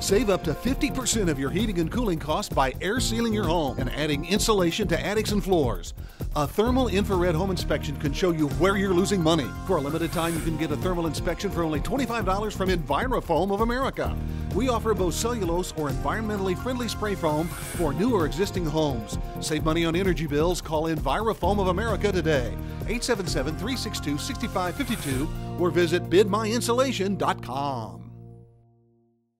Save up to 50% of your heating and cooling costs by air sealing your home and adding insulation to attics and floors. A thermal infrared home inspection can show you where you're losing money. For a limited time, you can get a thermal inspection for only $25 from EnviroFoam of America. We offer both cellulose or environmentally friendly spray foam for new or existing homes. Save money on energy bills. Call EnviroFoam of America today. 877 362 6552 or visit bidmyinsulation.com.